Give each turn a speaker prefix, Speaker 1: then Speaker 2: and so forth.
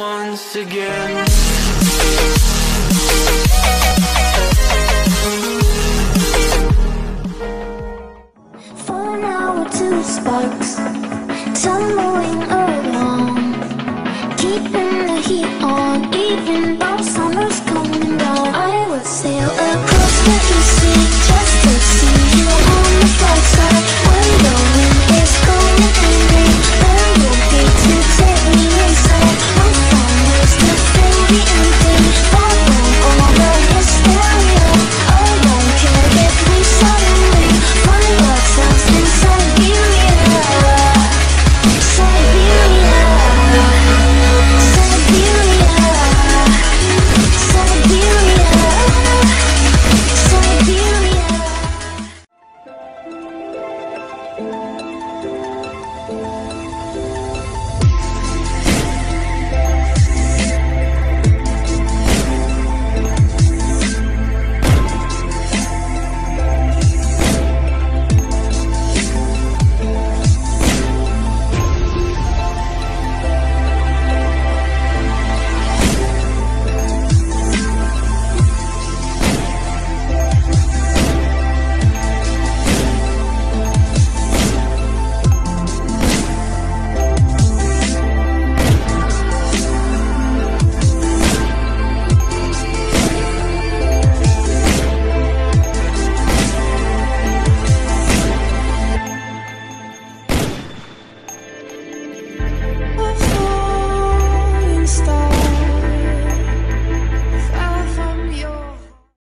Speaker 1: once again.
Speaker 2: For now we're two sparks Tumbling along. Keeping the heat on Even though summer's coming down. I will sail across the east